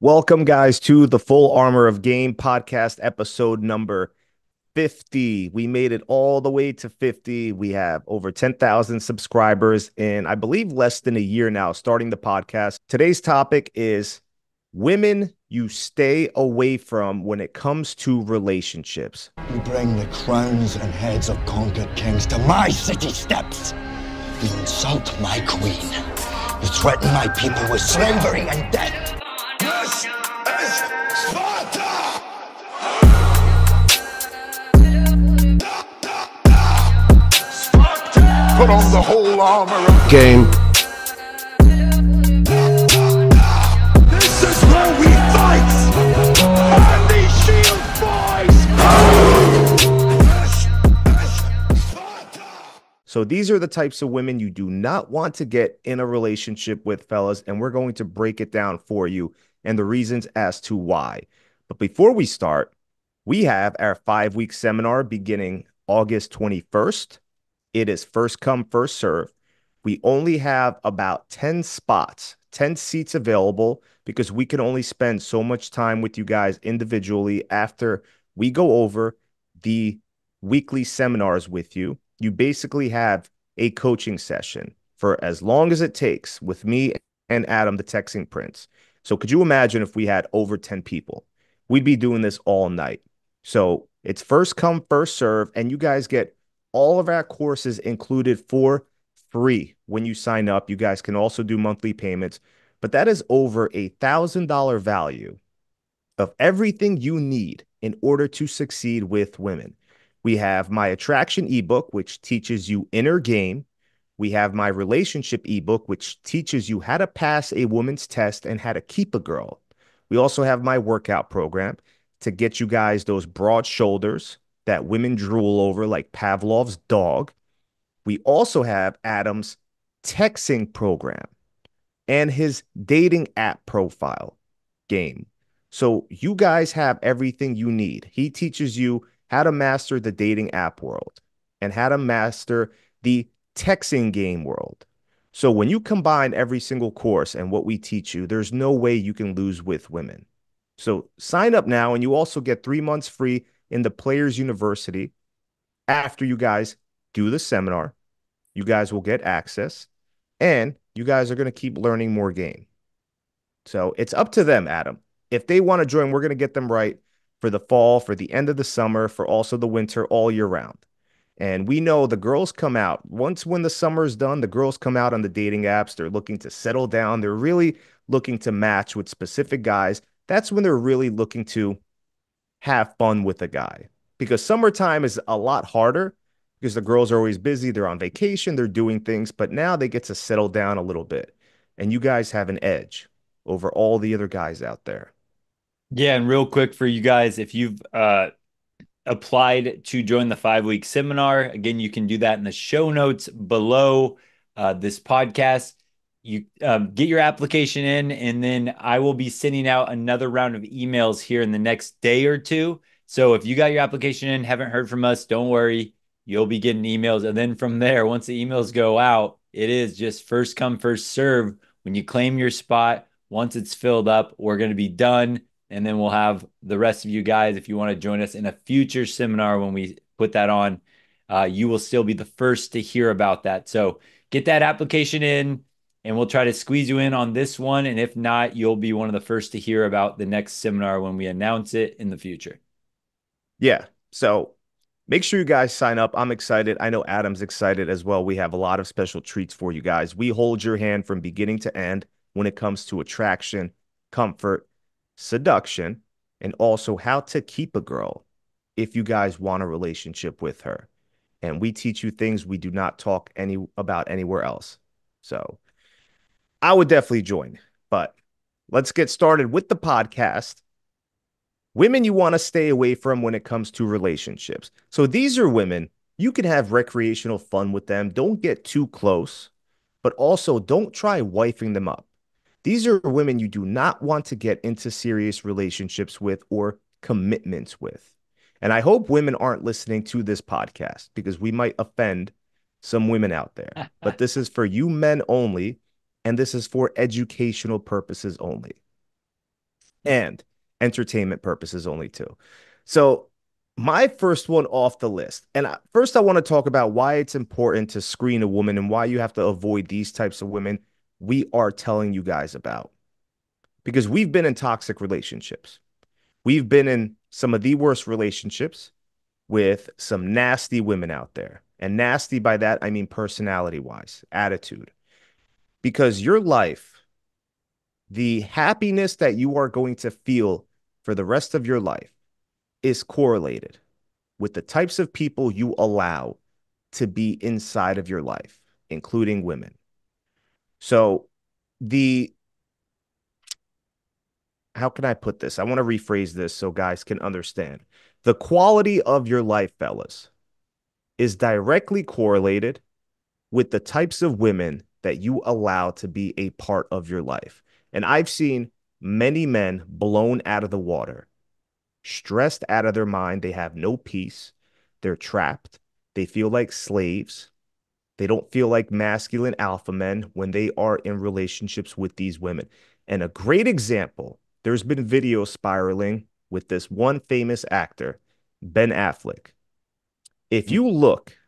Welcome, guys, to the Full Armor of Game podcast, episode number 50. We made it all the way to 50. We have over 10,000 subscribers in, I believe, less than a year now, starting the podcast. Today's topic is women you stay away from when it comes to relationships. You bring the crowns and heads of conquered kings to my city steps. You insult my queen. You threaten my people with slavery and death. Put on the whole armor of game. So, these are the types of women you do not want to get in a relationship with, fellas, and we're going to break it down for you and the reasons as to why. But before we start, we have our five week seminar beginning August 21st. It is first come, first serve. We only have about 10 spots, 10 seats available because we can only spend so much time with you guys individually after we go over the weekly seminars with you. You basically have a coaching session for as long as it takes with me and Adam, the texting prince. So could you imagine if we had over 10 people? We'd be doing this all night. So it's first come, first serve, and you guys get all of our courses included for free when you sign up. You guys can also do monthly payments, but that is over a thousand dollar value of everything you need in order to succeed with women. We have my attraction ebook, which teaches you inner game. We have my relationship ebook, which teaches you how to pass a woman's test and how to keep a girl. We also have my workout program to get you guys those broad shoulders that women drool over like Pavlov's dog. We also have Adam's texting program and his dating app profile game. So you guys have everything you need. He teaches you how to master the dating app world and how to master the texting game world. So when you combine every single course and what we teach you, there's no way you can lose with women. So sign up now and you also get 3 months free in the Players University after you guys do the seminar. You guys will get access and you guys are going to keep learning more game. So it's up to them, Adam. If they want to join, we're going to get them right for the fall, for the end of the summer, for also the winter, all year round. And we know the girls come out once when the summer is done, the girls come out on the dating apps. They're looking to settle down. They're really looking to match with specific guys. That's when they're really looking to have fun with a guy because summertime is a lot harder because the girls are always busy. They're on vacation, they're doing things, but now they get to settle down a little bit. And you guys have an edge over all the other guys out there. Yeah, and real quick for you guys, if you've uh, applied to join the five week seminar, again, you can do that in the show notes below uh, this podcast. You um, get your application in, and then I will be sending out another round of emails here in the next day or two. So if you got your application in, haven't heard from us, don't worry. You'll be getting emails. And then from there, once the emails go out, it is just first come, first serve. When you claim your spot, once it's filled up, we're going to be done and then we'll have the rest of you guys if you want to join us in a future seminar when we put that on uh, you will still be the first to hear about that so get that application in and we'll try to squeeze you in on this one and if not you'll be one of the first to hear about the next seminar when we announce it in the future Yeah. So make sure you guys sign up. I'm excited. I know Adam's excited as well. We have a lot of special treats for you guys. We hold your hand from beginning to end when it comes to attraction, comfort, seduction, and also how to keep a girl if you guys want a relationship with her. And we teach you things we do not talk any about anywhere else. So I would definitely join. But let's get started with the podcast. Women you want to stay away from when it comes to relationships. So these are women you can have recreational fun with them. Don't get too close, but also don't try wifing them up. These are women you do not want to get into serious relationships with or commitments with. And I hope women aren't listening to this podcast because we might offend some women out there. but this is for you men only, and this is for educational purposes only. Hmm. and entertainment purposes only too. So my first one off the list, and first I want to talk about why it's important to screen a woman and why you have to avoid these types of women we are telling you guys about. Because we've been in toxic relationships. We've been in some of the worst relationships with some nasty women out there. And nasty by that, I mean personality wise, attitude. Because your life, the happiness that you are going to feel for the rest of your life is correlated with the types of people you allow to be inside of your life, including women. So, the how can I put this? I want to rephrase this so guys can understand. The quality of your life, fellas, is directly correlated with the types of women that you allow to be a part of your life. And I've seen many men blown out of the water, stressed out of their mind. They have no peace. They're trapped. They feel like slaves. They don't feel like masculine alpha men when they are in relationships with these women. And a great example, there's been video spiraling with this one famous actor, Ben Affleck. If you look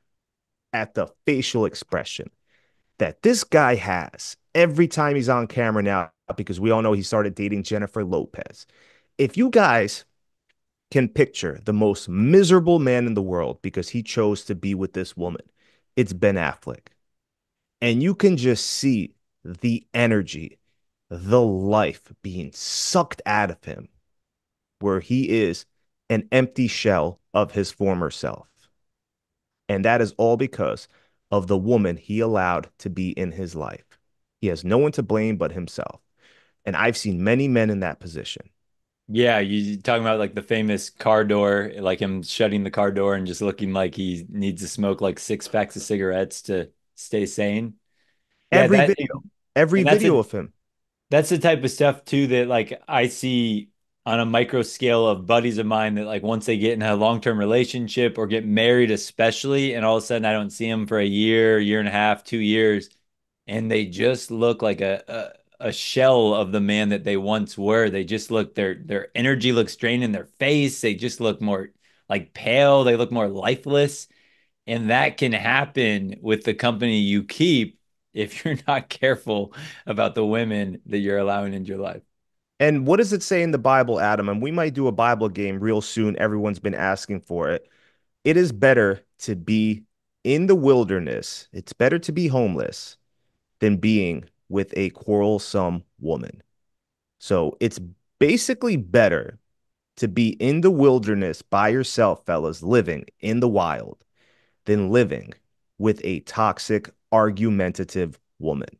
at the facial expression that this guy has every time he's on camera now, because we all know he started dating Jennifer Lopez. If you guys can picture the most miserable man in the world because he chose to be with this woman, it's Ben Affleck. And you can just see the energy, the life being sucked out of him, where he is an empty shell of his former self. And that is all because of the woman he allowed to be in his life. He has no one to blame but himself. And I've seen many men in that position. Yeah, you talking about like the famous car door, like him shutting the car door and just looking like he needs to smoke like six packs of cigarettes to stay sane. Every that, video, every video a, of him. That's the type of stuff too that like I see on a micro scale of buddies of mine that like once they get in a long-term relationship or get married especially and all of a sudden I don't see them for a year, year and a half, 2 years and they just look like a, a, a shell of the man that they once were. They just look their their energy looks drained in their face. They just look more like pale, they look more lifeless. And that can happen with the company you keep if you're not careful about the women that you're allowing into your life. And what does it say in the Bible, Adam? And we might do a Bible game real soon. Everyone's been asking for it. It is better to be in the wilderness, it's better to be homeless than being with a quarrelsome woman. So it's basically better to be in the wilderness by yourself, fellas, living in the wild, than living with a toxic, argumentative woman.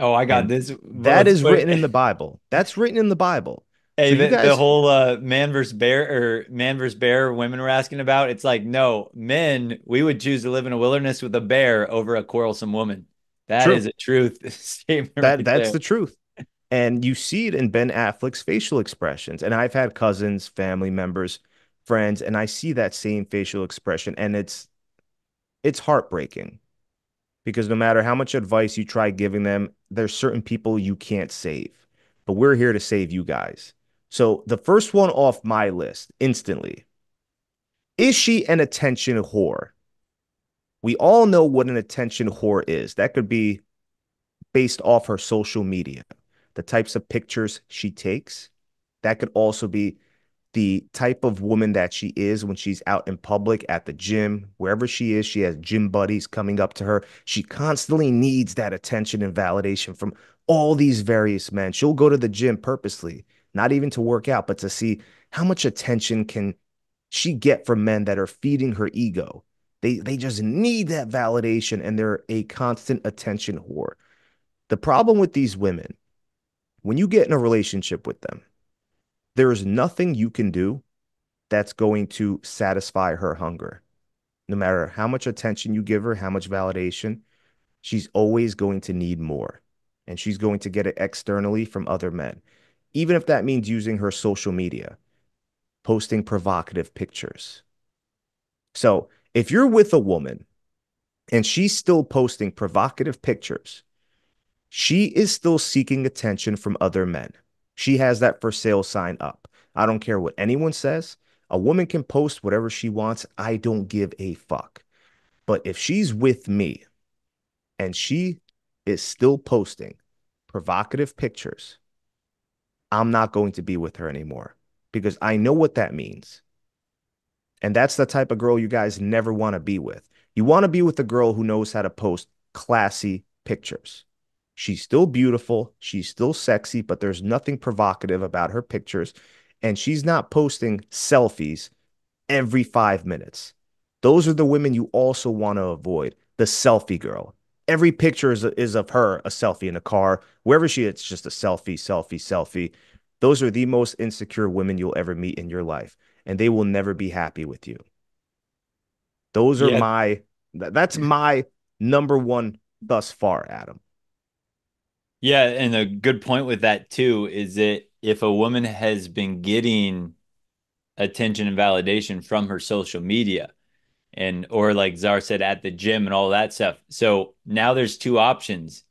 Oh, I got and this. That is written in the Bible. That's written in the Bible. Hey, so the, guys... the, whole uh, man versus bear or man versus bear women were asking about. It's like, no, men, we would choose to live in a wilderness with a bear over a quarrelsome woman. That True. is a truth statement. That right that's there. the truth. And you see it in Ben Affleck's facial expressions. And I've had cousins, family members, friends, and I see that same facial expression, and it's it's heartbreaking because no matter how much advice you try giving them, there's certain people you can't save. But we're here to save you guys. So the first one off my list instantly is she an attention whore? We all know what an attention whore is. That could be based off her social media, the types of pictures she takes. That could also be the type of woman that she is when she's out in public at the gym, wherever she is, she has gym buddies coming up to her. She constantly needs that attention and validation from all these various men. She'll go to the gym purposely, not even to work out, but to see how much attention can she get from men that are feeding her ego. They they just need that validation and they're a constant attention whore. The problem with these women, when you get in a relationship with them, there is nothing you can do that's going to satisfy her hunger. No matter how much attention you give her, how much validation, she's always going to need more. And she's going to get it externally from other men, even if that means using her social media, posting provocative pictures. So if you're with a woman and she's still posting provocative pictures, she is still seeking attention from other men. She has that for sale sign up. I don't care what anyone says. A woman can post whatever she wants. I don't give a fuck. But if she's with me and she is still posting provocative pictures, I'm not going to be with her anymore because I know what that means. And that's the type of girl you guys never want to be with. You want to be with a girl who knows how to post classy pictures. She's still beautiful, she's still sexy, but there's nothing provocative about her pictures. And she's not posting selfies every five minutes. Those are the women you also want to avoid. The selfie girl. Every picture is, is of her, a selfie in a car. Wherever she is, it's just a selfie, selfie, selfie. Those are the most insecure women you'll ever meet in your life, and they will never be happy with you. Those are Yeah. my, that's my number one thus far, Adam. Yeah, and a good point with that too is that if a woman has been getting attention and validation from her social media and or like Czar said at the gym and all that stuff. So now there's two options.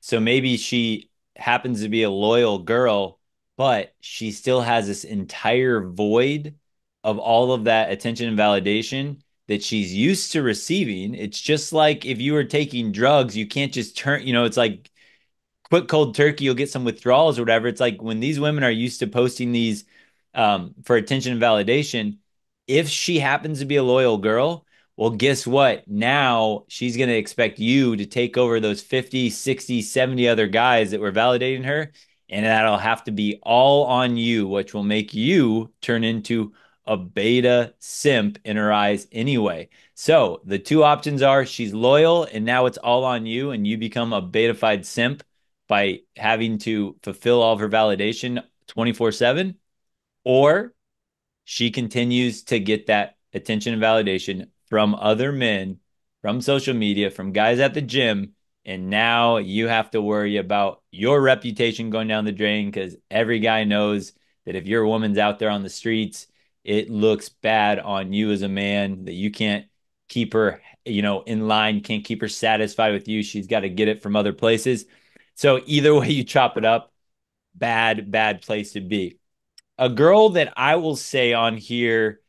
So maybe she happens to be a loyal girl, but she still has this entire void of all of that attention and validation that she's used to receiving. It's just like if you were taking drugs, you can't just turn, you know, it's like quick cold turkey, you'll get some withdrawals or whatever. It's like when these women are used to posting these um, for attention and validation, if she happens to be a loyal girl, well, guess what? Now she's going to expect you to take over those 50, 60, 70 other guys that were validating her. And that'll have to be all on you, which will make you turn into a beta simp in her eyes anyway. So the two options are she's loyal and now it's all on you, and you become a betafied simp by having to fulfill all of her validation 24 7, or she continues to get that attention and validation from other men, from social media, from guys at the gym. And now you have to worry about your reputation going down the drain because every guy knows that if your woman's out there on the streets, it looks bad on you as a man that you can't keep her, you know, in line, can't keep her satisfied with you. She's got to get it from other places. So either way you chop it up, bad, bad place to be. A girl that I will say on here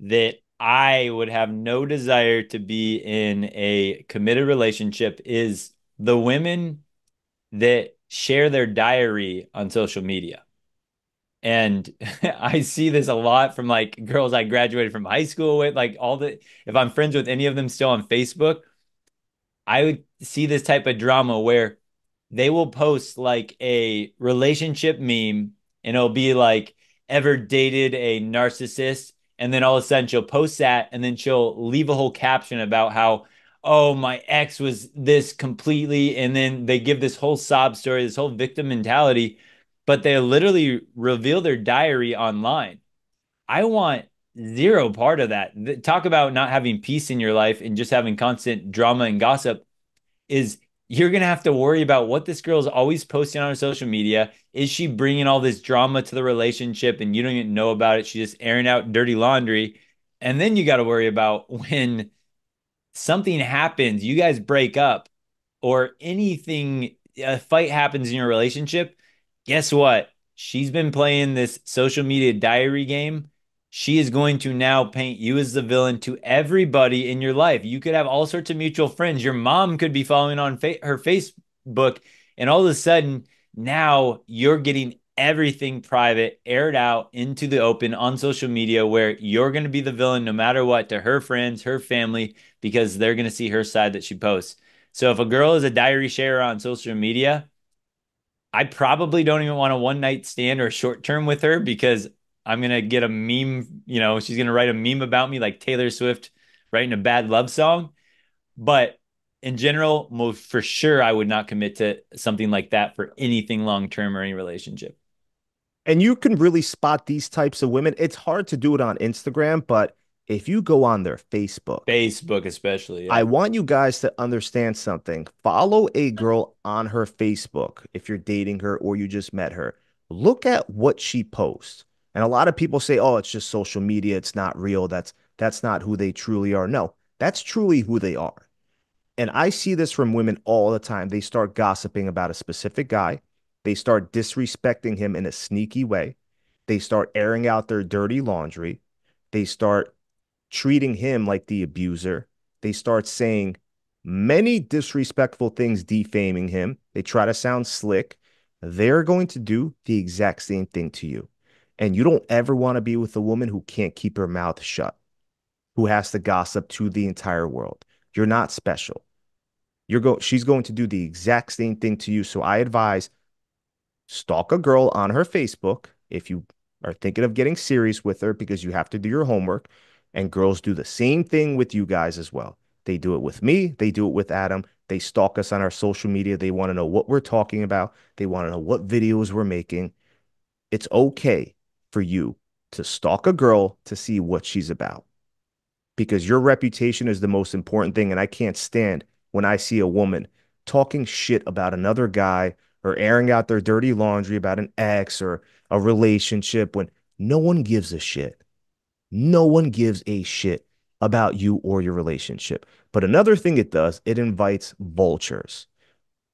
that I would have no desire to be in a committed relationship is the women that share their diary on social media. And I see this a lot from like girls I graduated from high school with, like all the, if I'm friends with any of them still on Facebook, I would see this type of drama where they will post like a relationship meme and it'll be like, ever dated a narcissist? And then all of a sudden she'll post that and then she'll leave a whole caption about how, oh, my ex was this completely. And then they give this whole sob story, this whole victim mentality, but they literally reveal their diary online. I want zero part of that. Talk about not having peace in your life and just having constant drama and gossip is you're going to have to worry about what this girl is always posting on her social media. Is she bringing all this drama to the relationship and you don't even know about it? She's just airing out dirty laundry. And then you got to worry about when something happens, you guys break up or anything, a fight happens in your relationship. Guess what? She's been playing this social media diary game she is going to now paint you as the villain to everybody in your life. You could have all sorts of mutual friends. Your mom could be following on fa- her Facebook, and all of a sudden, now you're getting everything private aired out into the open on social media where you're going to be the villain no matter what to her friends, her family, because they're going to see her side that she posts. So if a girl is a diary sharer on social media, I probably don't even want a one night stand or short term with her because I'm gonna get a meme, you know, she's gonna write a meme about me like Taylor Swift writing a bad love song. But in general, most for sure, I would not commit to something like that for anything long term or any relationship. And you can really spot these types of women. It's hard to do it on Instagram, but if you go on their Facebook, Facebook especially, yeah. I want you guys to understand something. Follow a girl on her Facebook if you're dating her or you just met her. Look at what she posts. And a lot of people say, "Oh, it's just social media, it's not real. That's that's not who they truly are." No, that's truly who they are. And I see this from women all the time. They start gossiping about a specific guy. They start disrespecting him in a sneaky way. They start airing out their dirty laundry. They start treating him like the abuser. They start saying many disrespectful things, defaming him. They try to sound slick. They're going to do the exact same thing to you. And you don't ever want to be with a woman who can't keep her mouth shut, who has to gossip to the entire world. You're not special. You're go she's going to do the exact same thing to you. So I advise stalk a girl on her Facebook if you are thinking of getting serious with her because you have to do your homework. And girls do the same thing with you guys as well. They do it with me, they do it with Adam. They stalk us on our social media. They want to know what we're talking about, they want to know what videos we're making. It's okay for you to stalk a girl to see what she's about because your reputation is the most important thing. And I can't stand when I see a woman talking shit about another guy or airing out their dirty laundry about an ex or a relationship when no one gives a shit. No one gives a shit about you or your relationship. But another thing it does, it invites vultures.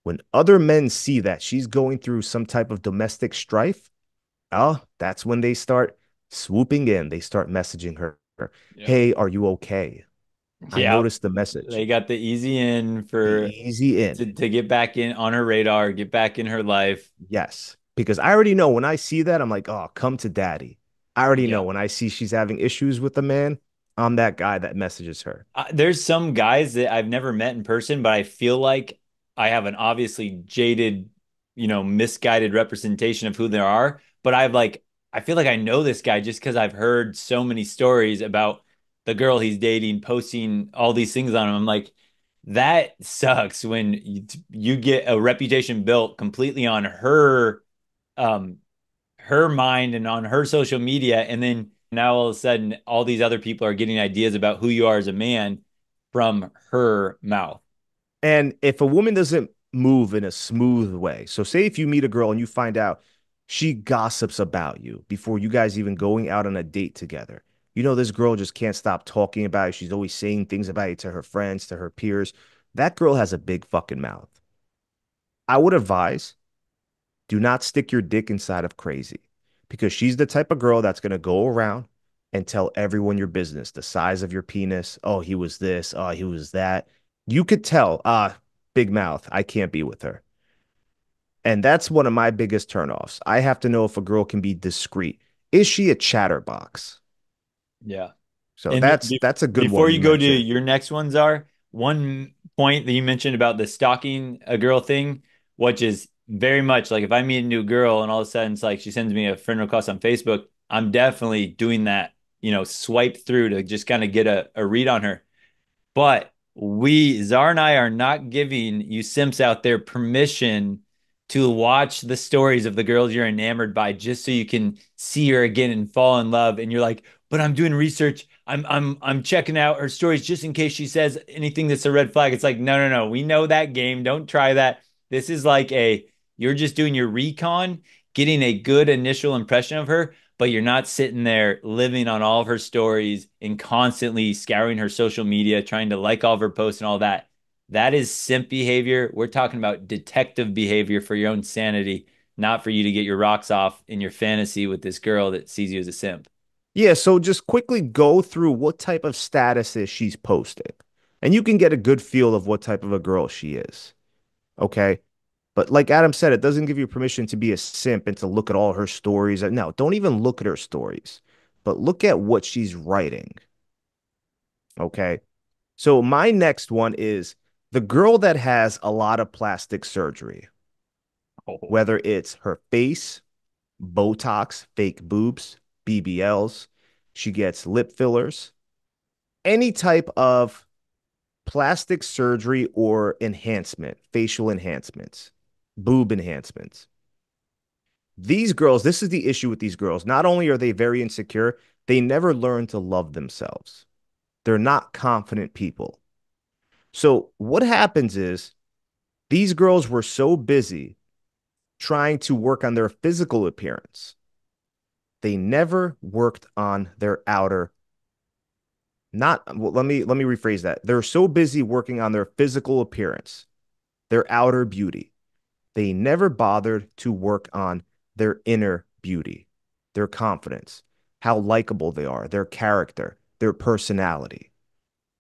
When other men see that she's going through some type of domestic strife, oh, that's when they start swooping in. They start messaging her, Yeah. Hey, are you okay? I noticed the message. They got the easy in for Easy in. to, to get back in on her radar, get back in her life. Yes. Because I already know when I see that, I'm like, oh, come to daddy. I already Yeah. know when I see she's having issues with the man, I'm that guy that messages her. Uh, there's some guys that I've never met in person, but I feel like I have an obviously jaded, you know, misguided representation of who they are. But I've like, I feel like I know this guy just because I've heard so many stories about the girl he's dating, posting all these things on him. I'm like, that sucks when you, you get a reputation built completely on her, um, her mind and on her social media, and then now all of a sudden all these other people are getting ideas about who you are as a man from her mouth. And if a woman doesn't move in a smooth way, so say if you meet a girl and you find out she gossips about you before you guys even going out on a date together, you know this girl just can't stop talking about you. She's always saying things about you to her friends, to her peers. That girl has a big fucking mouth. I would advise do not stick your dick inside of crazy because she's the type of girl that's going to go around and tell everyone your business, the size of your penis. Oh, he was this. Oh, he was that. You could tell, ah, big mouth. I can't be with her. And that's one of my biggest turnoffs. I have to know if a girl can be discreet. Is she a chatterbox? Yeah. So And that's be- that's a good Before one. you go to your next ones are one point that you mentioned about the stalking a girl thing, which is very much like if I meet a new girl and all of a sudden it's like she sends me a friend request on Facebook, I'm definitely doing that, you know, swipe through to just kind of get a, a read on her. But we, Czar and I, are not giving you simps out there permission to watch the stories of the girls you're enamored by just so you can see her again and fall in love. And you're like, but I'm doing research. I'm I'm I'm checking out her stories just in case she says anything that's a red flag. It's like, no, no, no. We know that game. Don't try that. This is like a you're just doing your recon, getting a good initial impression of her, but you're not sitting there living on all of her stories and constantly scouring her social media, trying to like all of her posts and all that. That is simp behavior. We're talking about detective behavior for your own sanity, not for you to get your rocks off in your fantasy with this girl that sees you as a simp. Yeah, so just quickly go through what type of statuses she's posting. And you can get a good feel of what type of a girl she is. Okay. But like Adam said, it doesn't give you permission to be a simp and to look at all her stories. No, don't even look at her stories, but look at what she's writing. Okay. So my next one is the girl that has a lot of plastic surgery, oh. whether it's her face, Botox, fake boobs, BBLs, she gets lip fillers, any type of plastic surgery or enhancement, facial enhancements, boob enhancements. These girls, this is the issue with these girls. Not only are they very insecure, they never learn to love themselves. They're not confident people. So, what happens is these girls were so busy trying to work on their physical appearance, they never worked on their outer not well, let me let me rephrase that. They're so busy working on their physical appearance, their outer beauty. they never bothered to work on their inner beauty, their confidence, how likable they are, their character, their personality.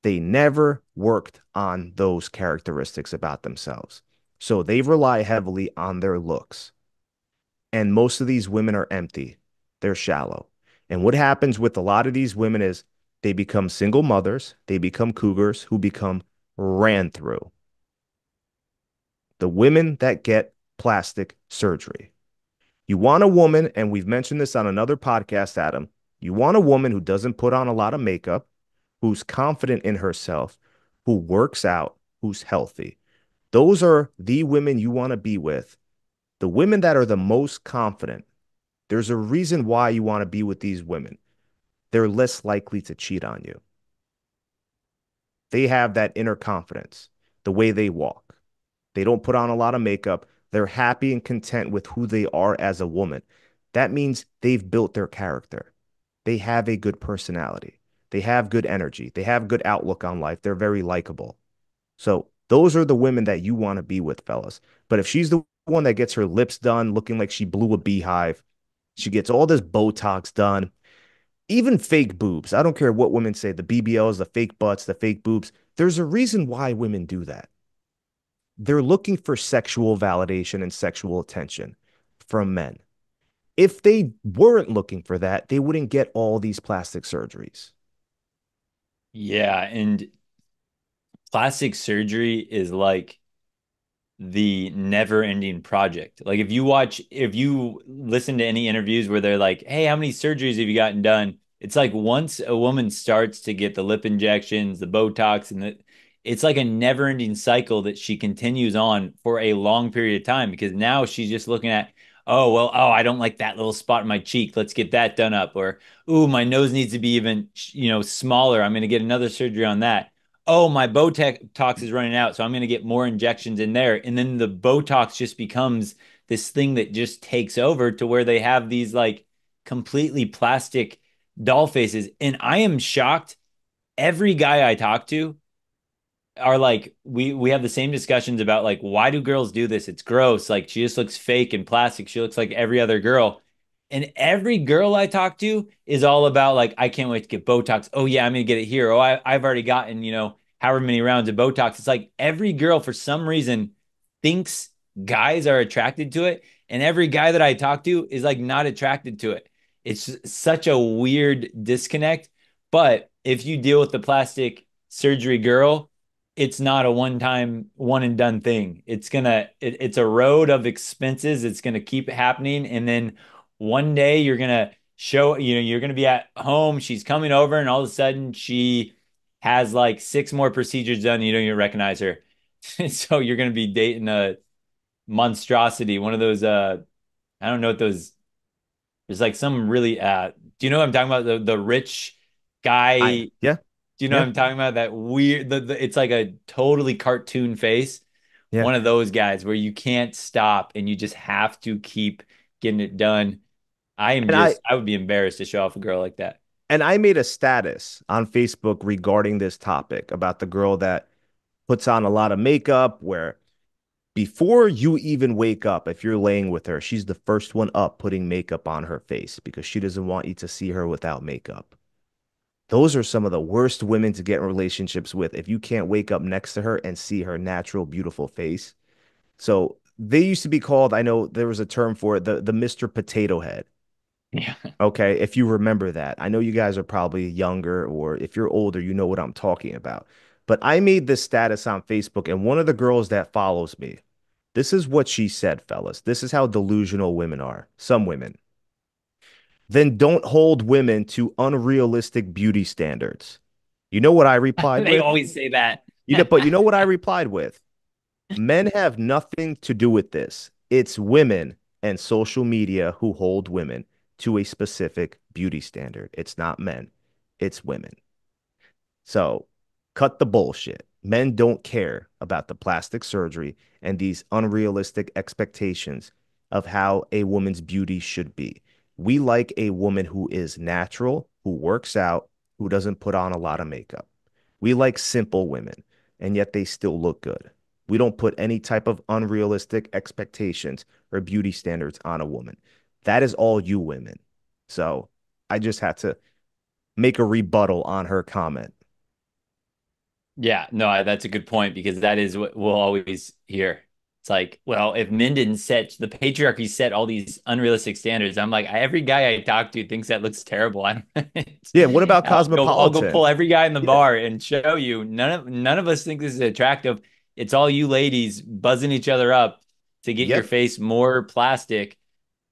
They never worked on those characteristics about themselves. So they rely heavily on their looks. And most of these women are empty, they're shallow. And what happens with a lot of these women is they become single mothers, they become cougars who become ran through. The women that get plastic surgery. You want a woman, and we've mentioned this on another podcast, Adam. You want a woman who doesn't put on a lot of makeup, who's confident in herself, who works out, who's healthy. Those are the women you want to be with. The women that are the most confident. There's a reason why you want to be with these women. They're less likely to cheat on you. They have that inner confidence, the way they walk. They don't put on a lot of makeup. They're happy and content with who they are as a woman. That means they've built their character. They have a good personality. They have good energy. They have good outlook on life. They're very likable. So those are the women that you want to be with, fellas. But if she's the one that gets her lips done looking like she blew a beehive, she gets all this Botox done, even fake boobs. I don't care what women say, the BBLs, the fake butts, the fake boobs. There's a reason why women do that. They're looking for sexual validation and sexual attention from men. If they weren't looking for that, they wouldn't get all these plastic surgeries. Yeah, and plastic surgery is like the never-ending project. Like if you watch, if you listen to any interviews where they're like, "Hey, how many surgeries have you gotten done?" It's like once a woman starts to get the lip injections, the Botox, and the, it's like a never-ending cycle that she continues on for a long period of time because now she's just looking at, oh well, oh I don't like that little spot in my cheek. Let's get that done up. Or ooh, my nose needs to be even, you know, smaller. I'm going to get another surgery on that oh, my Botox is running out, so I'm going to get more injections in there. And then the Botox just becomes this thing that just takes over to where they have these like completely plastic doll faces. And I am shocked. Every guy I talk to are like, we we have the same discussions about like, why do girls do this? It's gross. Like she just looks fake and plastic. She looks like every other girl. And every girl I talk to is all about like, I can't wait to get Botox. Oh yeah, I'm gonna get it here. Oh, I, I've already gotten, you know, however many rounds of Botox. It's like every girl for some reason thinks guys are attracted to it. And every guy that I talk to is like not attracted to it. It's such a weird disconnect. But if you deal with the plastic surgery girl, it's not a one time, one and done thing. It's gonna, it, it's a road of expenses. It's gonna keep happening. And then one day you're gonna show, you know, you're gonna be at home. She's coming over, and all of a sudden she has like six more procedures done. you don't even recognize her. so you're to be dating a monstrosity, one of those, uh, I don't know what those, there's like some really, uh, do you know what I'm talking about? The, the rich guy. I, yeah. Do you know yeah. what I'm talking about? That weird, the, the, it's like a totally cartoon face. Yeah. One of those guys where you can't stop and you just have to keep getting it done. I am and just, I, I would be embarrassed to show off a girl like that. And I made a status on Facebook regarding this topic about the girl that puts on a lot of makeup, where before you even wake up, if you're laying with her, she's the first one up putting makeup on her face because she doesn't want you to see her without makeup. Those are some of the worst women to get in relationships with if you can't wake up next to her and see her natural, beautiful face. So they used to be called, I know there was a term for it, the, the Mr. Potato Head. Yeah. Okay. If you remember that, I know you guys are probably younger, or if you're older, you know what I'm talking about. But I made this status on Facebook, and one of the girls that follows me, this is what she said, fellas. This is how delusional women are. Some women. Then don't hold women to unrealistic beauty standards. You know what I replied they with? always say that. you know, but you know what I replied with? Men have nothing to do with this. It's women and social media who hold women to a specific beauty standard. It's not men, it's women. So cut the bullshit. Men don't care about the plastic surgery and these unrealistic expectations of how a woman's beauty should be. We like a woman who is natural, who works out, who doesn't put on a lot of makeup. We like simple women, and yet they still look good. We don't put any type of unrealistic expectations or beauty standards on a woman. That is all you women. So I just had to make a rebuttal on her comment. Yeah, no, that's a good point because that is what we'll always hear. It's like, well, if men didn't set the patriarchy set all these unrealistic standards, I'm like, every guy I talk to thinks that looks terrible. I don't. yeah. What about cosmopolitan? Go, I'll go pull every guy in the yeah. bar and show you. None of none of us think this is attractive. It's all you ladies buzzing each other up to get yep. your face more plastic,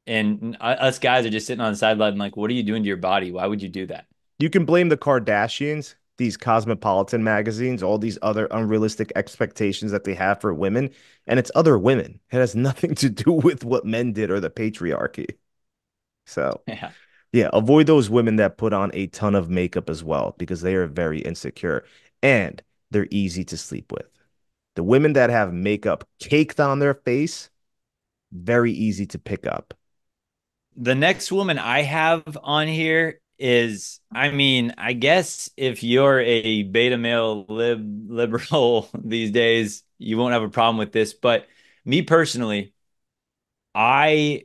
and us guys are just sitting on the sideline like, what are you doing to your body? Why would you do that? You can blame the Kardashians these cosmopolitan magazines, all these other unrealistic expectations that they have for women, and it's other women. It has nothing to do with what men did or the patriarchy. So, yeah. Yeah, avoid those women that put on a ton of makeup as well because they are very insecure and they're easy to sleep with. The women that have makeup caked on their face, very easy to pick up. The next woman I have on here is I mean, I guess if you're a beta male lib liberal these days, you won't have a problem with this. But me personally, I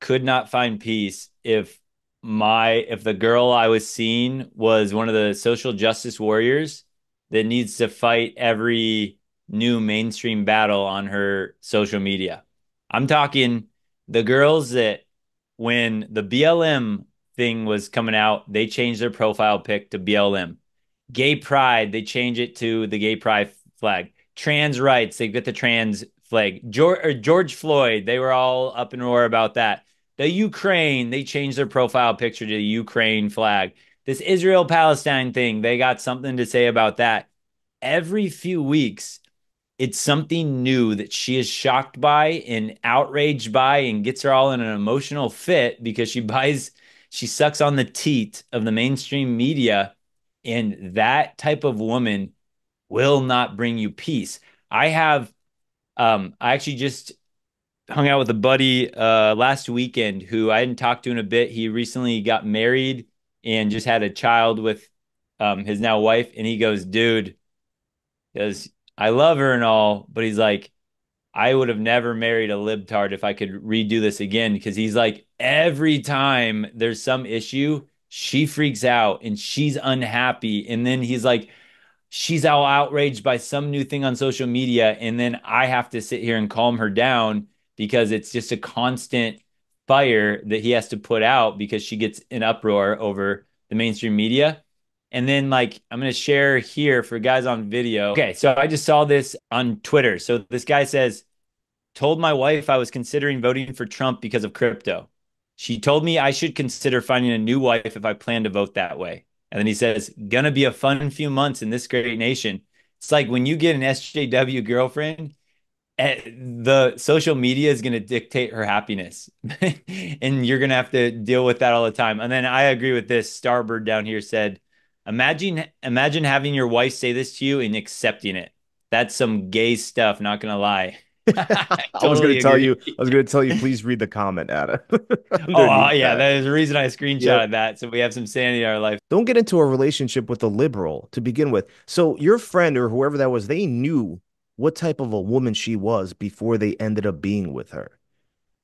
could not find peace if my if the girl I was seeing was one of the social justice warriors that needs to fight every new mainstream battle on her social media. I'm talking the girls that when the BLM thing was coming out, they changed their profile pic to BLM. Gay pride, they change it to the gay pride flag. Trans rights, they get the trans flag. George, George Floyd, they were all up in roar about that. The Ukraine, they changed their profile picture to the Ukraine flag. This Israel Palestine thing, they got something to say about that. Every few weeks, it's something new that she is shocked by and outraged by and gets her all in an emotional fit because she buys she sucks on the teat of the mainstream media. And that type of woman will not bring you peace. I have, um, I actually just hung out with a buddy uh, last weekend who I hadn't talked to in a bit. He recently got married and just had a child with um, his now wife. And he goes, dude, because I love her and all, but he's like, I would have never married a libtard if I could redo this again because he's like every time there's some issue, she freaks out and she's unhappy. And then he's like, she's all outraged by some new thing on social media. And then I have to sit here and calm her down because it's just a constant fire that he has to put out because she gets an uproar over the mainstream media. And then, like, I'm going to share here for guys on video. Okay. So I just saw this on Twitter. So this guy says, told my wife I was considering voting for Trump because of crypto. She told me I should consider finding a new wife if I plan to vote that way. And then he says, gonna be a fun few months in this great nation. It's like when you get an SJW girlfriend, eh, the social media is going to dictate her happiness and you're going to have to deal with that all the time and then i agree with this starbird down here said Imagine imagine having your wife say this to you and accepting it. That's some gay stuff, not gonna lie. I, totally I was going to tell you. I was going to tell you. Please read the comment, Adam. oh uh, yeah, that. that is the reason I screenshotted yep. that. So we have some sanity in our life. Don't get into a relationship with a liberal to begin with. So your friend or whoever that was, they knew what type of a woman she was before they ended up being with her.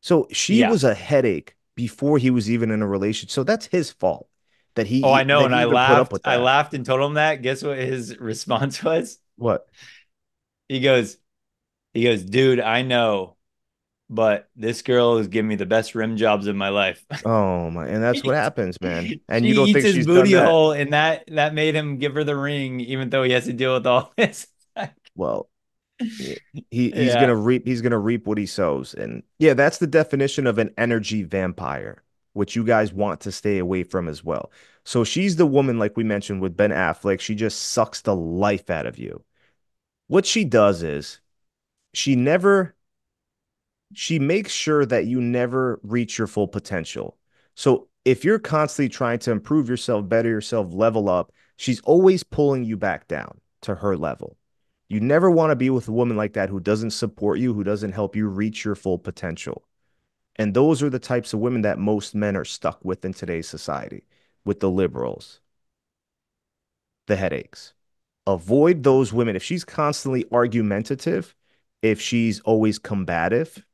So she yeah. was a headache before he was even in a relationship. So that's his fault that he. Oh, I know, and I laughed. I laughed and told him that. Guess what his response was? What? He goes, he goes, dude, I know, but this girl is giving me the best rim jobs of my life. Oh my, and that's what happens, man. And you don't think she's booty hole, and that that made him give her the ring, even though he has to deal with all this. well, he he's yeah. gonna reap he's gonna reap what he sows, and yeah, that's the definition of an energy vampire which you guys want to stay away from as well. So she's the woman, like we mentioned with Ben Affleck. She just sucks the life out of you. What she does is she never, she makes sure that you never reach your full potential. So if you're constantly trying to improve yourself, better yourself, level up, she's always pulling you back down to her level. You never want to be with a woman like that who doesn't support you, who doesn't help you reach your full potential. And those are the types of women that most men are stuck with in today's society, with the liberals, the headaches. Avoid those women. If she's constantly argumentative, if she's always combative,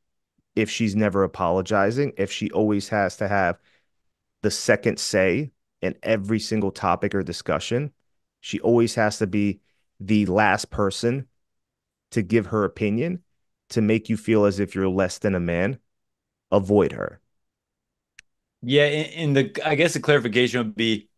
if she's never apologizing, if she always has to have the second say in every single topic or discussion, she always has to be the last person to give her opinion to make you feel as if you're less than a man, avoid her. Yeah, and the I guess the clarification would be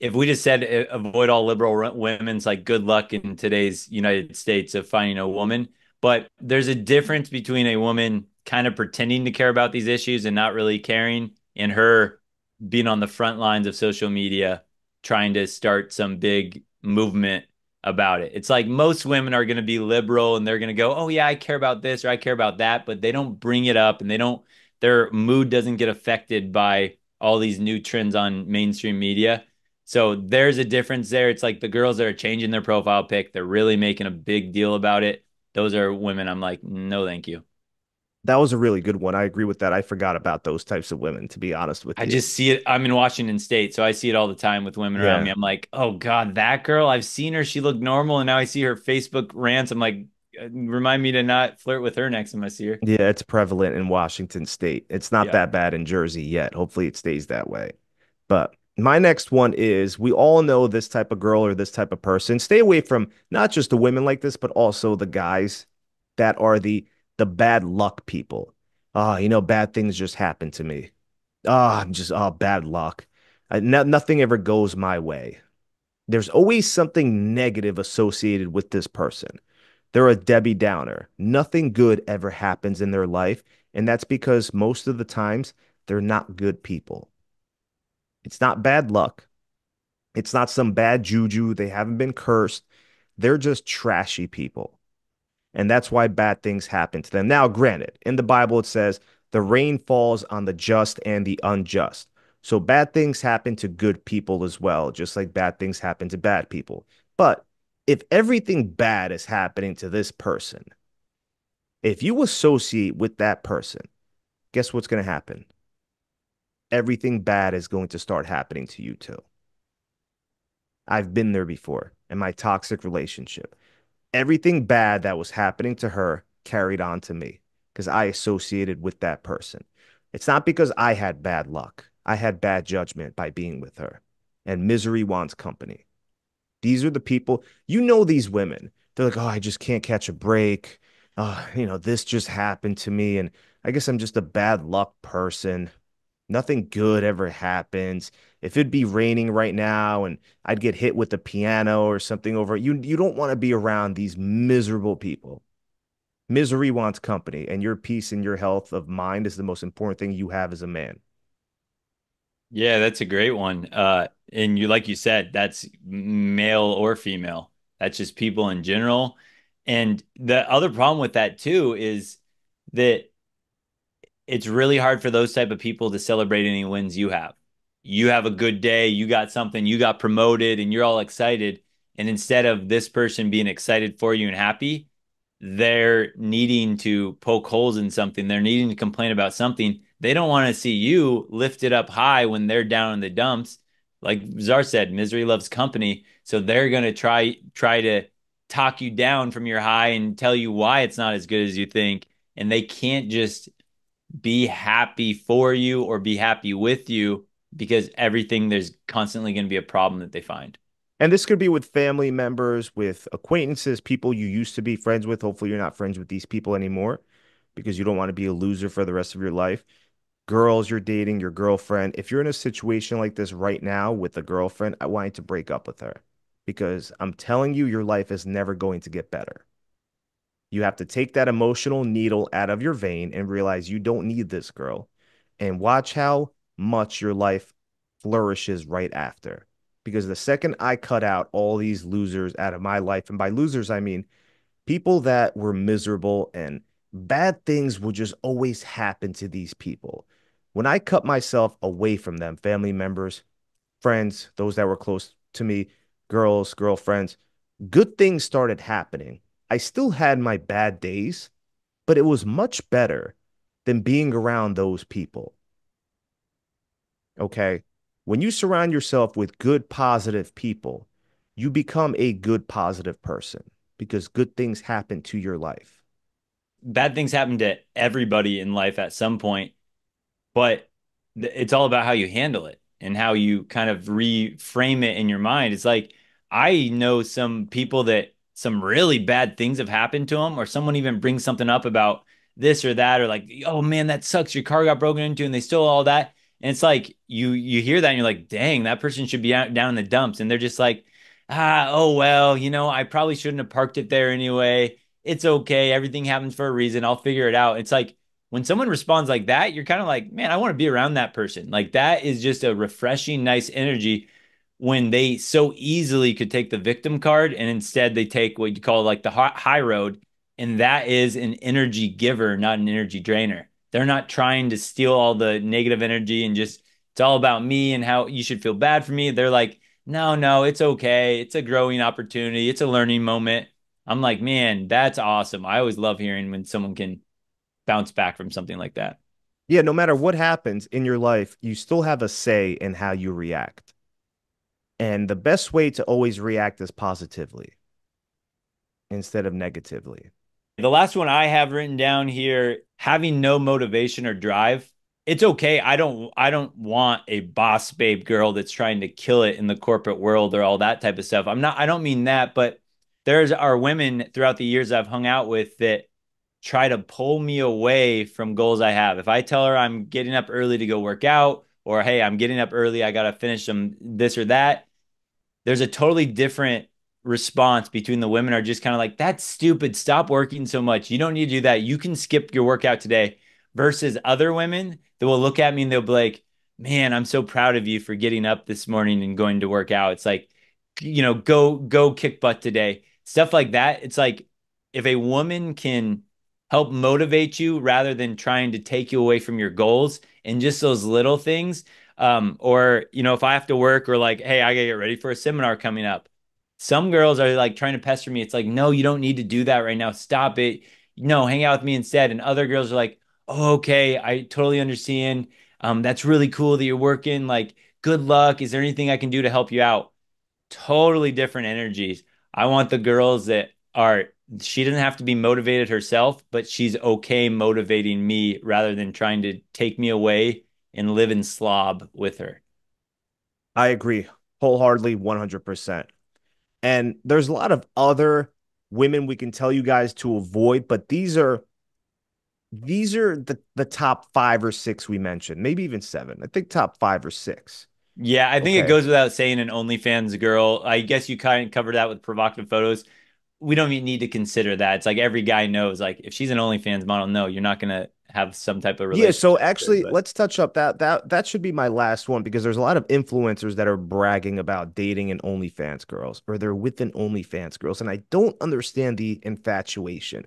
if we just said uh, avoid all liberal women's like good luck in today's United States of finding a woman, but there's a difference between a woman kind of pretending to care about these issues and not really caring and her being on the front lines of social media trying to start some big movement about it. It's like most women are going to be liberal and they're going to go, "Oh yeah, I care about this or I care about that," but they don't bring it up and they don't their mood doesn't get affected by all these new trends on mainstream media. So there's a difference there. It's like the girls that are changing their profile pic, they're really making a big deal about it. Those are women I'm like, no, thank you. That was a really good one. I agree with that. I forgot about those types of women, to be honest with you. I just see it. I'm in Washington State, so I see it all the time with women around me. I'm like, oh God, that girl, I've seen her. She looked normal. And now I see her Facebook rants. I'm like, remind me to not flirt with her next time I see her. Yeah, it's prevalent in Washington State. It's not Yeah. that bad in Jersey yet. Hopefully it stays that way. But my next one is we all know this type of girl or this type of person. Stay away from not just the women like this, but also the guys that are the the bad luck people. Ah, you know, bad things just happen to me. Ah, I'm just oh, bad luck. I, no, nothing ever goes my way. There's always something negative associated with this person. They're a Debbie Downer. Nothing good ever happens in their life. And that's because most of the times they're not good people. It's not bad luck. It's not some bad juju. They haven't been cursed. They're just trashy people. And that's why bad things happen to them. Now, granted, in the Bible, it says the rain falls on the just and the unjust. So bad things happen to good people as well, just like bad things happen to bad people. But if everything bad is happening to this person, if you associate with that person, guess what's going to happen? Everything bad is going to start happening to you too. I've been there before in my toxic relationship. Everything bad that was happening to her carried on to me because I associated with that person. It's not because I had bad luck. I had bad judgment by being with her. And misery wants company. These are the people, you know, these women. They're like, oh, I just can't catch a break. Oh, you know, this just happened to me. And I guess I'm just a bad luck person. Nothing good ever happens. If it'd be raining right now and I'd get hit with the piano or something over, you you don't want to be around these miserable people. Misery wants company, and your peace and your health of mind is the most important thing you have as a man. Yeah, that's a great one. Uh, and you, like you said, that's male or female. That's just people in general. And the other problem with that too is that it's really hard for those type of people to celebrate any wins you have. You have a good day, you got something, you got promoted, and you're all excited. And instead of this person being excited for you and happy, they're needing to poke holes in something. They're needing to complain about something. They don't want to see you lifted up high when they're down in the dumps. Like Czar said, misery loves company. So they're gonna try try to talk you down from your high and tell you why it's not as good as you think. And they can't just be happy for you or be happy with you because everything there's constantly going to be a problem that they find. And this could be with family members, with acquaintances, people you used to be friends with. Hopefully, you're not friends with these people anymore because you don't want to be a loser for the rest of your life. Girls you're dating, your girlfriend. If you're in a situation like this right now with a girlfriend, I want you to break up with her because I'm telling you, your life is never going to get better. You have to take that emotional needle out of your vein and realize you don't need this girl and watch how much your life flourishes right after because the second I cut out all these losers out of my life, and by losers, I mean people that were miserable and bad things will just always happen to these people. When I cut myself away from them, family members, friends, those that were close to me, girls, girlfriends, good things started happening. I still had my bad days, but it was much better than being around those people. Okay. When you surround yourself with good, positive people, you become a good, positive person because good things happen to your life. bad things happen to everybody in life at some point, but it's all about how you handle it and how you kind of reframe it in your mind. It's like I know some people that some really bad things have happened to them, or someone even brings something up about this or that, or like, oh man, that sucks. Your car got broken into and they stole all that. And it's like you you hear that and you're like, dang, that person should be out, down in the dumps. And they're just like, ah, oh well, you know, I probably shouldn't have parked it there anyway. It's okay. Everything happens for a reason. I'll figure it out. It's like when someone responds like that, you're kind of like, man, I want to be around that person. Like that is just a refreshing, nice energy when they so easily could take the victim card and instead they take what you call like the high road. And that is an energy giver, not an energy drainer. They're not trying to steal all the negative energy and just, it's all about me and how you should feel bad for me. They're like, no, no, it's okay. It's a growing opportunity. It's a learning moment. I'm like, man, that's awesome. I always love hearing when someone can bounce back from something like that. Yeah, no matter what happens in your life, you still have a say in how you react. And the best way to always react is positively instead of negatively. The last one I have written down here having no motivation or drive it's okay. I don't I don't want a boss babe girl that's trying to kill it in the corporate world or all that type of stuff. I'm not I don't mean that, but there's are women throughout the years I've hung out with that try to pull me away from goals I have. If I tell her I'm getting up early to go work out or hey, I'm getting up early, I got to finish some this or that, there's a totally different response between the women are just kind of like that's stupid, stop working so much. You don't need to do that. You can skip your workout today versus other women that will look at me and they'll be like, man, I'm so proud of you for getting up this morning and going to work out. It's like, you know, go, go kick butt today. Stuff like that. It's like if a woman can help motivate you rather than trying to take you away from your goals and just those little things. Um, or, you know, if I have to work or like, hey, I gotta get ready for a seminar coming up. Some girls are like trying to pester me. It's like, no, you don't need to do that right now. Stop it. No, hang out with me instead. And other girls are like, oh, okay, I totally understand. Um, that's really cool that you're working. Like, good luck. Is there anything I can do to help you out? Totally different energies. I want the girls that are, she doesn't have to be motivated herself, but she's okay motivating me rather than trying to take me away and live in slob with her. I agree wholeheartedly, 100%. And there's a lot of other women we can tell you guys to avoid, but these are these are the the top five or six we mentioned, maybe even seven. I think top five or six. Yeah, I think okay. it goes without saying an OnlyFans girl. I guess you kind of covered that with provocative photos. We don't even need to consider that. It's like every guy knows, like if she's an OnlyFans model, no, you're not gonna have some type of relationship. Yeah, so actually let's touch up that that that should be my last one because there's a lot of influencers that are bragging about dating an OnlyFans girls or they're with an OnlyFans girls and I don't understand the infatuation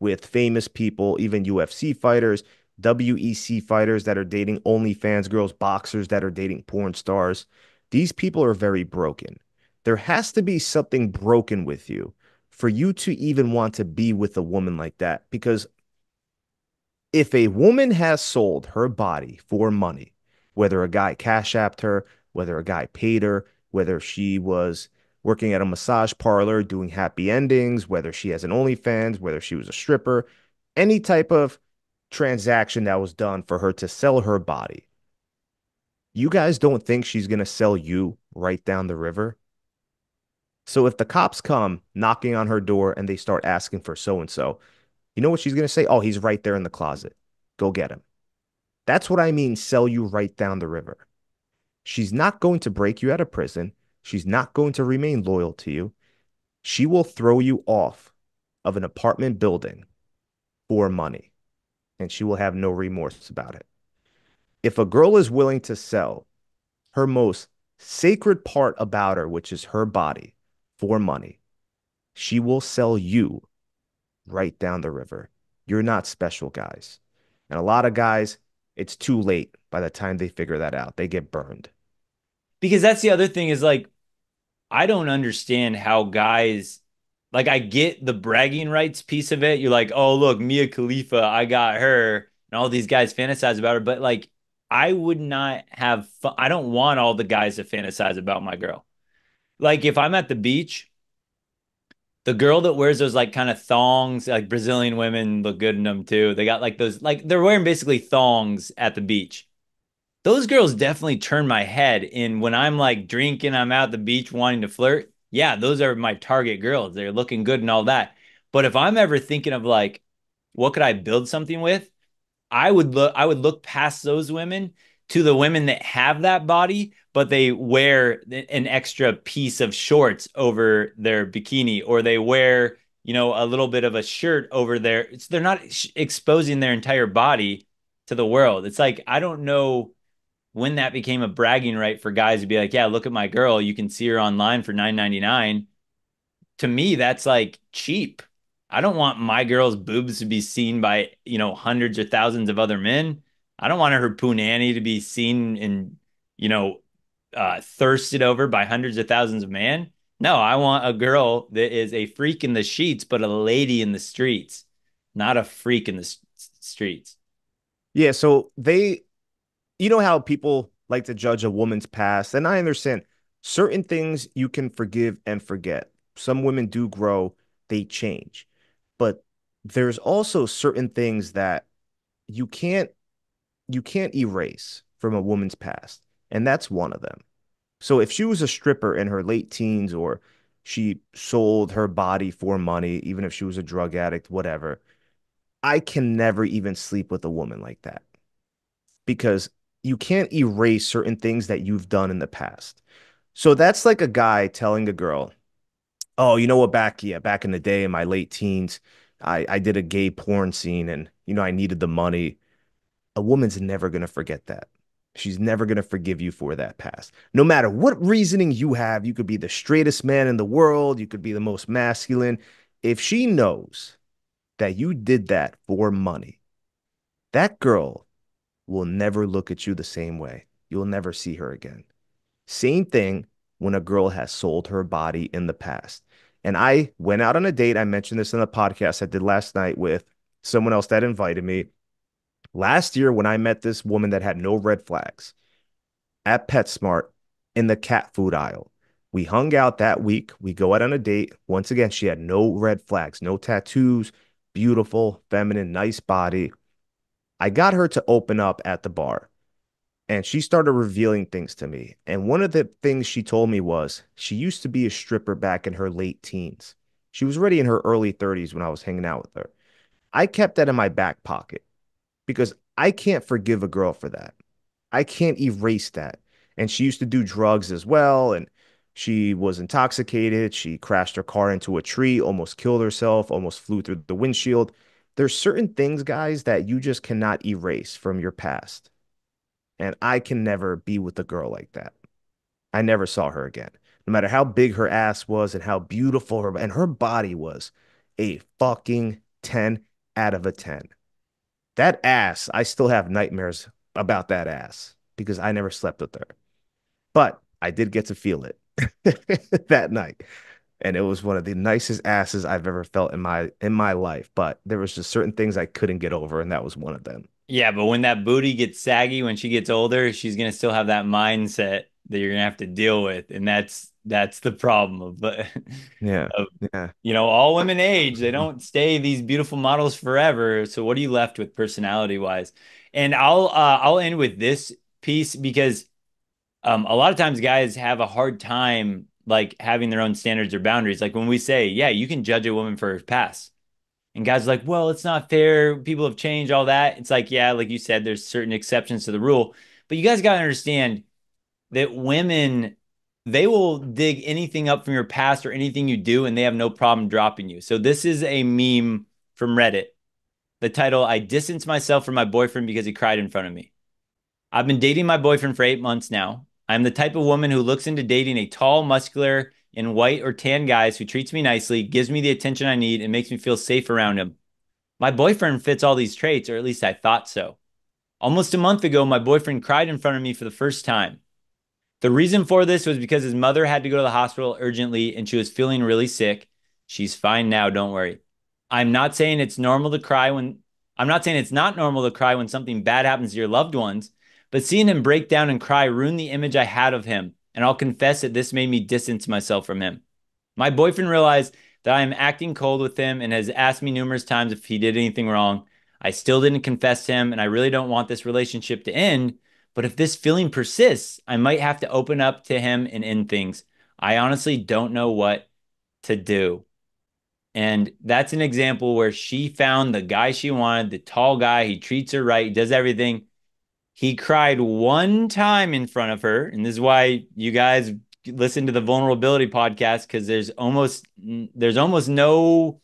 with famous people, even UFC fighters, WEC fighters that are dating OnlyFans girls, boxers that are dating porn stars. These people are very broken. There has to be something broken with you for you to even want to be with a woman like that. Because if a woman has sold her body for money, whether a guy cash apped her, whether a guy paid her, whether she was working at a massage parlor, doing happy endings, whether she has an OnlyFans, whether she was a stripper, any type of transaction that was done for her to sell her body. You guys don't think she's going to sell you right down the river? So if the cops come knocking on her door and they start asking for so and so, you know what she's going to say? Oh, he's right there in the closet. Go get him. That's what I mean, sell you right down the river. She's not going to break you out of prison. She's not going to remain loyal to you. She will throw you off of an apartment building for money, and she will have no remorse about it. If a girl is willing to sell her most sacred part about her, which is her body, for money, she will sell you right down the river. You're not special, guys. And a lot of guys, it's too late by the time they figure that out. They get burned. Because that's the other thing is like I don't understand how guys like I get the bragging rights piece of it. You're like, oh look, Mia Khalifa, I got her, and all these guys fantasize about her. But like, I would not have fun. I don't want all the guys to fantasize about my girl. Like if I'm at the beach, the girl that wears those like kind of thongs, like Brazilian women look good in them too. They got like those, like they're wearing basically thongs at the beach. Those girls definitely turn my head. And when I'm like drinking, I'm out the beach wanting to flirt. Yeah, those are my target girls. They're looking good and all that. But if I'm ever thinking of like, what could I build something with? I would look, I would look past those women to the women that have that body, but they wear an extra piece of shorts over their bikini, or they wear, you know, a little bit of a shirt over there. It's, they're not exposing their entire body to the world. It's like, I don't know when that became a bragging right for guys to be like, yeah, look at my girl. You can see her online for nine ninety nine. To me, that's like cheap. I don't want my girl's boobs to be seen by, you know, hundreds or thousands of other men. I don't want her punani to be seen and, you know, uh, thirsted over by hundreds of thousands of men. No, I want a girl that is a freak in the sheets, but a lady in the streets, not a freak in the streets. Yeah. So they, you know how people like to judge a woman's past, and I understand certain things you can forgive and forget. Some women do grow, they change, but there's also certain things that you can't you can't erase from a woman's past, and that's one of them. So if she was a stripper in her late teens or she sold her body for money, even if she was a drug addict, whatever, I can never even sleep with a woman like that because you can't erase certain things that you've done in the past. So that's like a guy telling a girl, "Oh, you know what? Back yeah, back in the day, in my late teens, I I did a gay porn scene, and you know I needed the money." A woman's never gonna forget that. She's never gonna forgive you for that past. No matter what reasoning you have, you could be the straightest man in the world, you could be the most masculine. If she knows that you did that for money, that girl will never look at you the same way. You'll never see her again. Same thing when a girl has sold her body in the past. And I went out on a date. I mentioned this in the podcast I did last night with someone else that invited me. Last year, when I met this woman that had no red flags at PetSmart in the cat food aisle, we hung out that week. We go out on a date. Once again, she had no red flags, no tattoos, beautiful, feminine, nice body. I got her to open up at the bar and she started revealing things to me. And one of the things she told me was she used to be a stripper back in her late teens. She was already in her early 30s when I was hanging out with her. I kept that in my back pocket because I can't forgive a girl for that. I can't erase that. And she used to do drugs as well. And she was intoxicated. She crashed her car into a tree, almost killed herself, almost flew through the windshield. There's certain things, guys, that you just cannot erase from your past. And I can never be with a girl like that. I never saw her again. No matter how big her ass was and how beautiful her and her body was a fucking 10 out of a 10. That ass, I still have nightmares about that ass because I never slept with her. But I did get to feel it that night. And it was one of the nicest asses I've ever felt in my in my life. But there was just certain things I couldn't get over, and that was one of them. Yeah, but when that booty gets saggy when she gets older, she's gonna still have that mindset that you're gonna have to deal with, and that's that's the problem of, Yeah. of Yeah. you know all women age. They don't stay these beautiful models forever. So what are you left with personality wise? And I'll uh, I'll end with this piece because um, a lot of times guys have a hard time like having their own standards or boundaries. Like when we say, yeah, you can judge a woman for her past. And guys are like, well, it's not fair. People have changed, all that. It's like, yeah, like you said, there's certain exceptions to the rule. But you guys got to understand that women, they will dig anything up from your past or anything you do, and they have no problem dropping you. So this is a meme from Reddit. The title, I distanced myself from my boyfriend because he cried in front of me. I've been dating my boyfriend for eight months now. I'm the type of woman who looks into dating a tall, muscular, and white or tan guys who treats me nicely, gives me the attention I need, and makes me feel safe around him. My boyfriend fits all these traits, or at least I thought so. Almost a month ago, my boyfriend cried in front of me for the first time. The reason for this was because his mother had to go to the hospital urgently and she was feeling really sick. She's fine now, don't worry. I'm not saying it's normal to cry when I'm not saying it's not normal to cry when something bad happens to your loved ones, but seeing him break down and cry ruined the image I had of him and I'll confess that this made me distance myself from him. My boyfriend realized that I am acting cold with him and has asked me numerous times if he did anything wrong. I still didn't confess to him, and I really don't want this relationship to end. But if this feeling persists, I might have to open up to him and end things. I honestly don't know what to do. And that's an example where she found the guy she wanted, the tall guy. He treats her right, does everything. He cried one time in front of her. And this is why you guys listen to the vulnerability podcast because there's almost there's almost no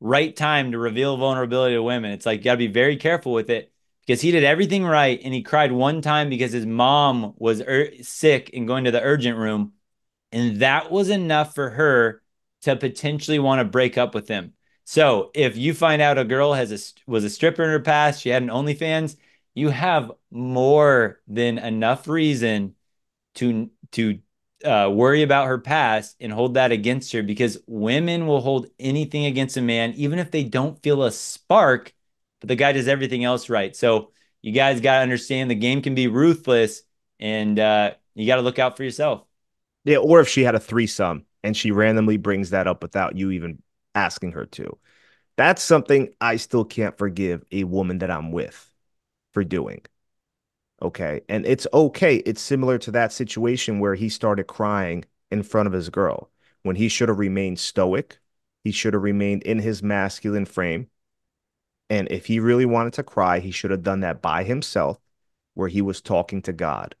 right time to reveal vulnerability to women. It's like you gotta be very careful with it because he did everything right and he cried one time because his mom was er- sick and going to the urgent room. And that was enough for her to potentially want to break up with him. So if you find out a girl has a was a stripper in her past, she had an OnlyFans, you have more than enough reason to to uh, worry about her past and hold that against her because women will hold anything against a man, even if they don't feel a spark, but the guy does everything else right. So you guys got to understand the game can be ruthless and uh, you got to look out for yourself. Yeah. Or if she had a threesome and she randomly brings that up without you even asking her to. That's something I still can't forgive a woman that I'm with for doing. Okay. And it's okay. It's similar to that situation where he started crying in front of his girl when he should have remained stoic. He should have remained in his masculine frame. And if he really wanted to cry, he should have done that by himself, where he was talking to God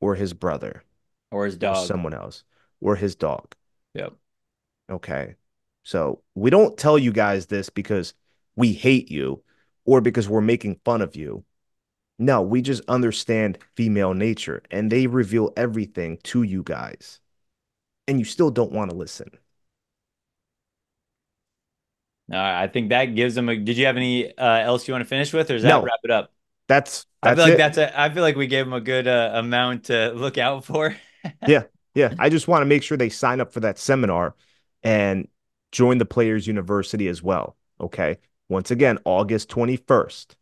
or his brother or his dog, or someone else, or his dog. Yep. Okay. So we don't tell you guys this because we hate you or because we're making fun of you. No, we just understand female nature and they reveal everything to you guys. And you still don't want to listen. All right, I think that gives them a. Did you have any uh, else you want to finish with, or does that no, wrap it up? That's, that's I feel like it. that's a. I feel like we gave them a good uh, amount to look out for. yeah, yeah, I just want to make sure they sign up for that seminar and join the Players University as well. Okay. Once again, August 21st.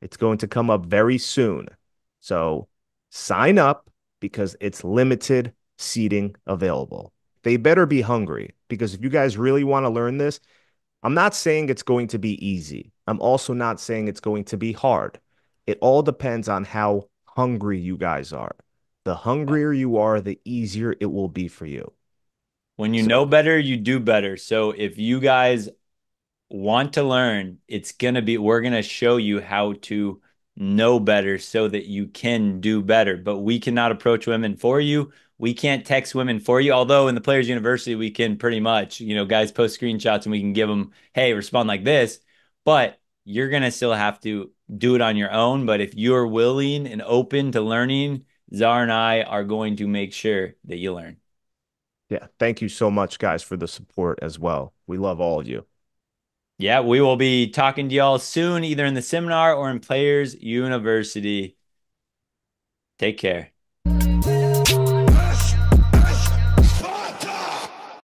It's going to come up very soon. So sign up because it's limited seating available. They better be hungry because if you guys really want to learn this, I'm not saying it's going to be easy. I'm also not saying it's going to be hard. It all depends on how hungry you guys are. The hungrier you are, the easier it will be for you. When you so, know better, you do better. So if you guys want to learn, it's going to be, we're going to show you how to know better so that you can do better. But we cannot approach women for you. We can't text women for you. Although in the Players University, we can pretty much, you know, guys post screenshots and we can give them, hey, respond like this. But you're going to still have to do it on your own. But if you're willing and open to learning, Czar and I are going to make sure that you learn. Yeah. Thank you so much, guys, for the support as well. We love all of you. Yeah, we will be talking to y'all soon, either in the seminar or in Players University. Take care.